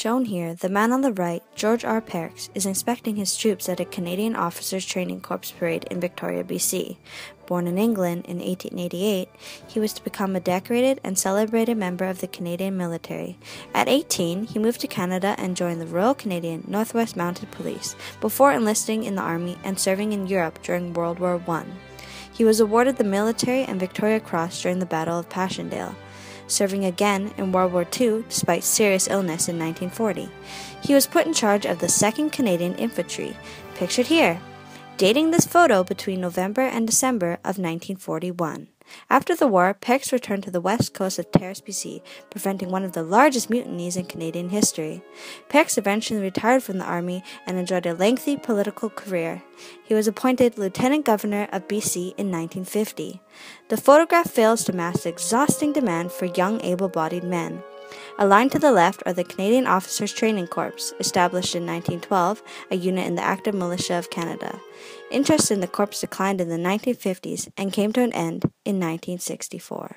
Shown here, the man on the right, George R. Pearkes, is inspecting his troops at a Canadian Officers Training Corps parade in Victoria, BC. Born in England in 1888, he was to become a decorated and celebrated member of the Canadian military. At 18, he moved to Canada and joined the Royal Canadian Northwest Mounted Police before enlisting in the Army and serving in Europe during World War I. He was awarded the Military and Victoria Cross during the Battle of Passchendaele serving again in World War II despite serious illness in 1940. He was put in charge of the 2nd Canadian Infantry, pictured here, dating this photo between November and December of 1941. After the war, Pearkes returned to the west coast of Terrace, BC, preventing one of the largest mutinies in Canadian history. Pearkes eventually retired from the army and enjoyed a lengthy political career. He was appointed Lieutenant Governor of BC in 1950. The photograph fails to match the exhausting demand for young, able bodied men. Aligned to the left are the Canadian Officers Training Corps, established in 1912, a unit in the active militia of Canada. Interest in the corps declined in the 1950s and came to an end in 1964.